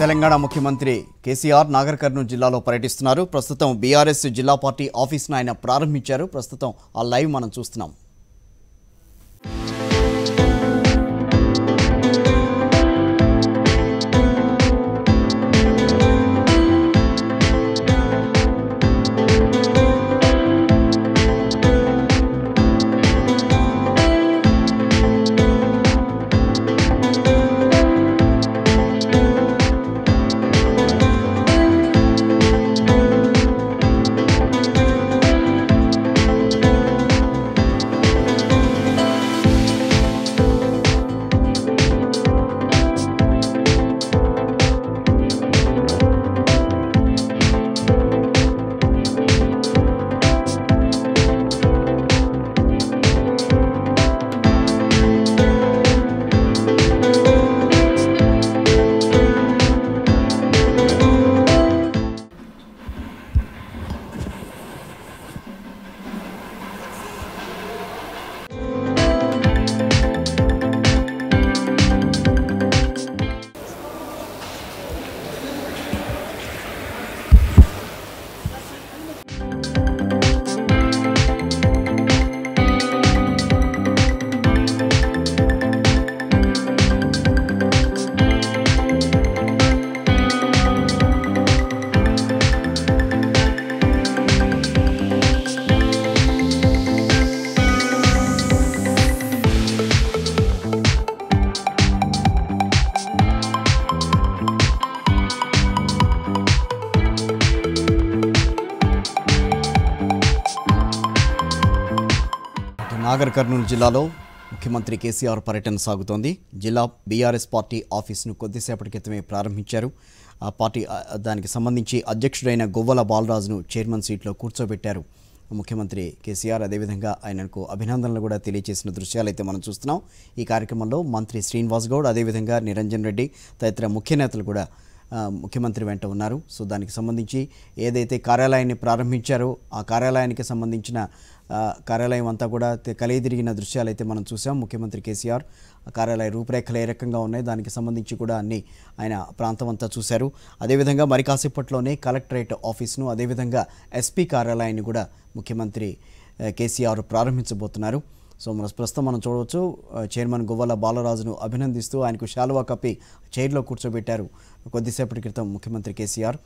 తెలంగాణ ముఖ్యమంత్రి కేసీఆర్ నాగర్ కర్నూలు జిల్లాలో పర్యటిస్తున్నారు. ప్రస్తుతం బీఆర్ఎస్ జిల్లా పార్టీ ఆఫీస్ను ఆయన ప్రారంభించారు. ప్రస్తుతం ఆ లైవ్ మనం చూస్తున్నాం. you నాగర్ కర్నూలు జిల్లాలో ముఖ్యమంత్రి కేసీఆర్ పర్యటన సాగుతోంది. జిల్లా బీఆర్ఎస్ పార్టీ ఆఫీసును కొద్దిసేపటి క్రితమే ప్రారంభించారు. ఆ పార్టీ దానికి సంబంధించి అధ్యక్షుడైన గొవ్వల బాలరాజును చైర్మన్ సీట్లో కూర్చోబెట్టారు. ముఖ్యమంత్రి కేసీఆర్ అదేవిధంగా ఆయనకు అభినందనలు కూడా తెలియజేసిన దృశ్యాలు అయితే మనం చూస్తున్నాం. ఈ కార్యక్రమంలో మంత్రి శ్రీనివాస్ గౌడ్ అదేవిధంగా నిరంజన్ రెడ్డి తదితర ముఖ్య నేతలు కూడా ముఖ్యమంత్రి వెంట ఉన్నారు. సో దానికి సంబంధించి ఏదైతే కార్యాలయాన్ని ప్రారంభించారో ఆ కార్యాలయానికి సంబంధించిన కార్యాలయం అంతా కూడా తె- కలియదిరిగిన దృశ్యాలు అయితే మనం చూసాం. ముఖ్యమంత్రి కేసీఆర్ ఆ కార్యాలయ రూపురేఖలు ఏ రకంగా ఉన్నాయి దానికి సంబంధించి కూడా అన్ని ఆయన ప్రాంతం అంతా చూశారు. అదేవిధంగా మరి కాసేపట్లోనే కలెక్టరేట్ ఆఫీస్ను అదేవిధంగా ఎస్పీ కార్యాలయాన్ని కూడా ముఖ్యమంత్రి కేసీఆర్ ప్రారంభించబోతున్నారు. సో మన ప్రస్తుతం మనం చూడవచ్చు చైర్మన్ గువ్వల బాలరాజును అభినందిస్తూ ఆయనకు శాలువా కప్పి చైర్లో కూర్చోబెట్టారు కొద్దిసేపటి క్రితం ముఖ్యమంత్రి కేసీఆర్.